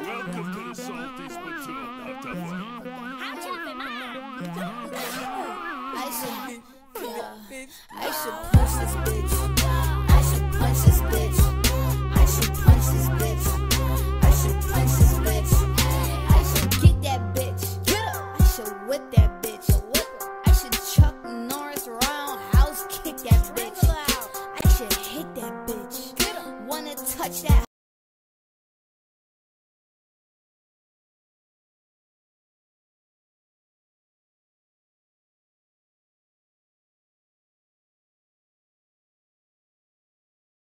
Welcome to the Salty Spitzoon of Dublin. How to I should... I should touch that.